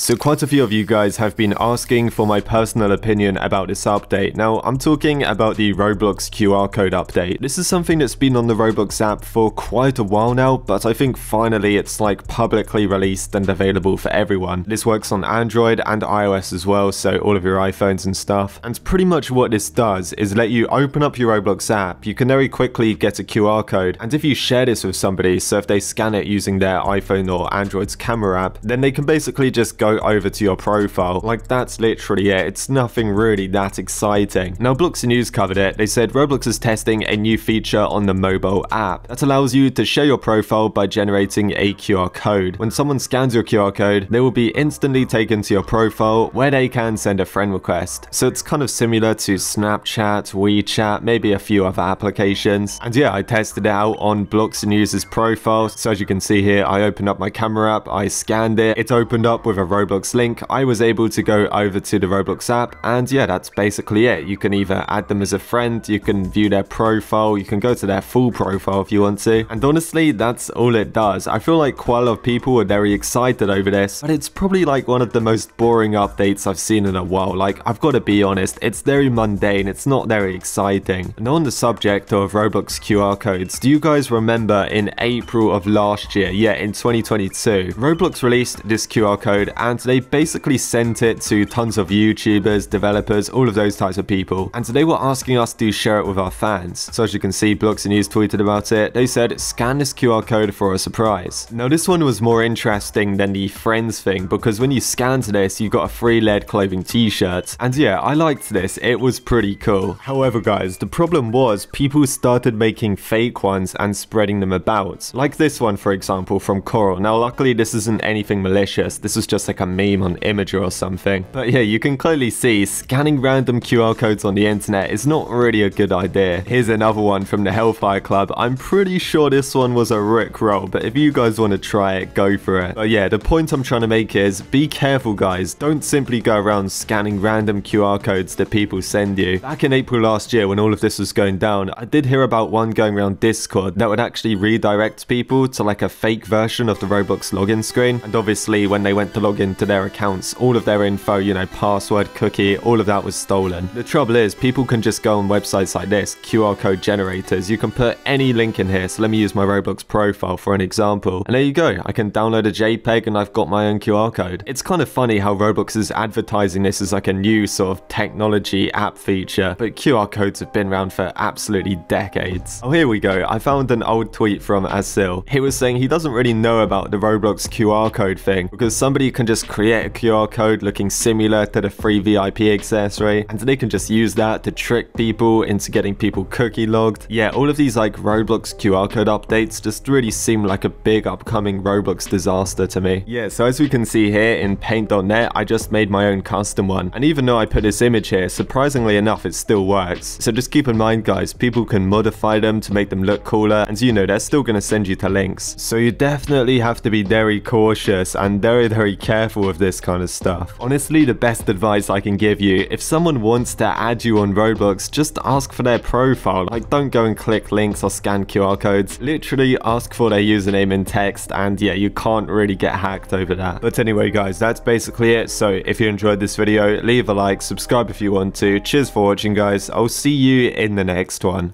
So quite a few of you guys have been asking for my personal opinion about this update. Now, I'm talking about the Roblox QR code update. This is something that's been on the Roblox app for quite a while now, but I think finally it's like publicly released and available for everyone. This works on Android and iOS as well, so all of your iPhones and stuff. And pretty much what this does is let you open up your Roblox app, you can very quickly get a QR code, and if you share this with somebody, so if they scan it using their iPhone or Android's camera app, then they can basically just go over to your profile. Like that's literally it. It's nothing really that exciting. Now Bloxy News covered it. They said Roblox is testing a new feature on the mobile app that allows you to share your profile by generating a QR code. When someone scans your QR code, they will be instantly taken to your profile where they can send a friend request. So it's kind of similar to Snapchat, WeChat, maybe a few other applications. And yeah, I tested it out on Bloxy News' profile. So as you can see here, I opened up my camera app, I scanned it, it opened up with a Roblox link, I was able to go over to the Roblox app and yeah, that's basically it. You can either add them as a friend, you can view their profile, you can go to their full profile if you want to. And honestly, that's all it does. I feel like quite a lot of people are very excited over this, but it's probably like one of the most boring updates I've seen in a while. Like, I've got to be honest, it's very mundane, it's not very exciting. And on the subject of Roblox QR codes, do you guys remember in April of last year, yeah, in 2022, Roblox released this QR code and they basically sent it to tons of YouTubers, developers, all of those types of people. And they were asking us to share it with our fans. So as you can see, Bloxy News tweeted about it. They said, scan this QR code for a surprise. Now this one was more interesting than the friends thing because when you scanned this, you got a free lead clothing t-shirt. And yeah, I liked this. It was pretty cool. However, guys, the problem was people started making fake ones and spreading them about. Like this one, for example, from Coral. Now, luckily, this isn't anything malicious. This is just like a meme on Imgur or something. But yeah, you can clearly see scanning random QR codes on the internet is not really a good idea. Here's another one from the Hellfire Club. I'm pretty sure this one was a Rick roll, but if you guys want to try it, go for it. But yeah, the point I'm trying to make is be careful guys. Don't simply go around scanning random QR codes that people send you. Back in April last year when all of this was going down, I did hear about one going around Discord that would actually redirect people to like a fake version of the Roblox login screen. And obviously when they went to log into their accounts, all of their info, you know, password, cookie, all of that was stolen. The trouble is people can just go on websites like this, QR code generators. You can put any link in here. So let me use my Roblox profile for an example. And there you go. I can download a JPEG and I've got my own QR code. It's kind of funny how Roblox is advertising this as like a new sort of technology app feature, but QR codes have been around for absolutely decades. Oh, here we go. I found an old tweet from Asil. He was saying he doesn't really know about the Roblox QR code thing because somebody can just create a QR code looking similar to the free VIP accessory and they can just use that to trick people into getting people cookie logged. Yeah, all of these like Roblox QR code updates just really seem like a big upcoming Roblox disaster to me. Yeah, so as we can see here in paint.net, I just made my own custom one. And even though I put this image here, surprisingly enough, it still works. So just keep in mind, guys, people can modify them to make them look cooler. And you know, they're still going to send you to links. So you definitely have to be very cautious and very, very careful with this kind of stuff. Honestly, the best advice I can give you, if someone wants to add you on Roblox, just ask for their profile. Like, don't go and click links or scan QR codes. Literally ask for their username in text and yeah, you can't really get hacked over that. But anyway, guys, that's basically it. So if you enjoyed this video, leave a like, subscribe if you want to. Cheers for watching, guys. I'll see you in the next one.